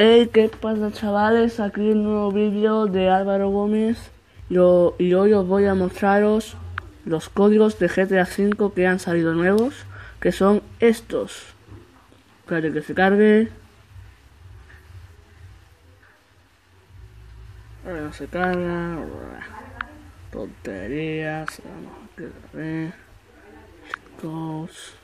Hey, ¿qué pasa chavales? Aquí un nuevo vídeo de Álvaro Gómez y hoy os voy a mostraros los códigos de GTA V que han salido nuevos, que son estos. Espérate que se cargue. Ahora no se carga. Tonterías. Vamos a ver. Chicos.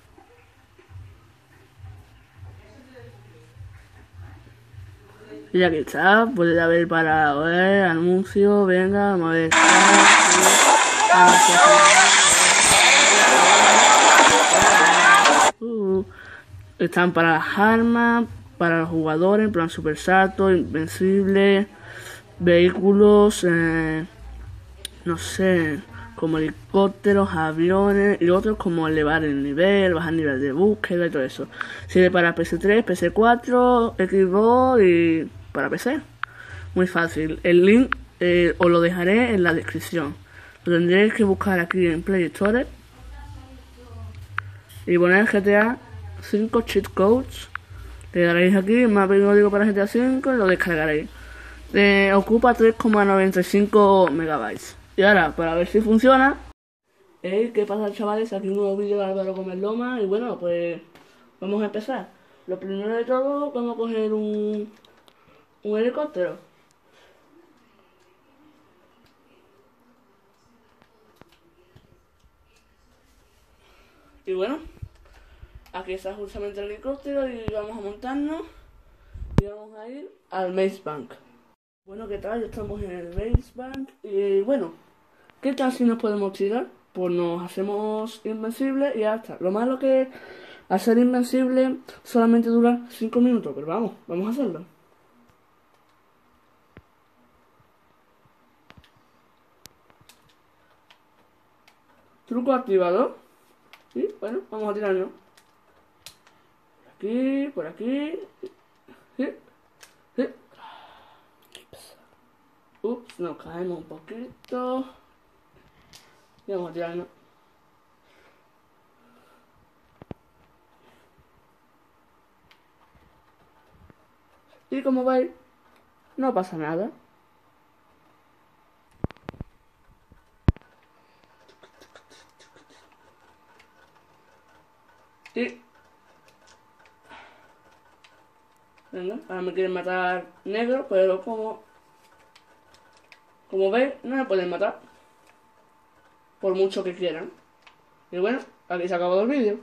Y aquí está, puede haber para ver, anuncio, venga, ver. Uh, están para las armas, para los jugadores, en plan super salto, invencible, vehículos, eh, no sé, como helicópteros, aviones y otros como elevar el nivel, bajar el nivel de búsqueda y todo eso. Sirve para PS3, PS4, Xbox y para PC. Muy fácil. El link eh, os lo dejaré en la descripción. Lo tendréis que buscar aquí en Play Store y poner GTA 5 Cheat Codes. Le daréis aquí, mapa y código para GTA 5 y lo descargaréis. Eh, ocupa 3,95 megabytes. Y ahora, para ver si funciona. Hey, ¿Qué pasa chavales? Aquí un nuevo vídeo de Álvaro Gómez Loma. Y bueno, pues vamos a empezar. Lo primero de todo, vamos a coger un, un helicóptero. Y bueno, aquí está justamente el helicóptero y vamos a montarnos y vamos a ir al Maze Bank. Bueno, ¿qué tal? Ya estamos en el Maze Bank y bueno, ¿qué tal si nos podemos tirar? Pues nos hacemos invencibles y ya está. Lo malo que hacer invencible solamente dura 5 minutos, pero vamos, vamos a hacerlo. Truco activado. Sí, bueno, vamos a tirarnos. Por aquí, por aquí. Sí, sí. Ups, nos caemos un poquito. Y vamos a tirarnos. Y como veis, no pasa nada. Venga, ahora me quieren matar negro, pero como... Como veis, no me pueden matar. Por mucho que quieran. Y bueno, aquí se ha acabado el vídeo.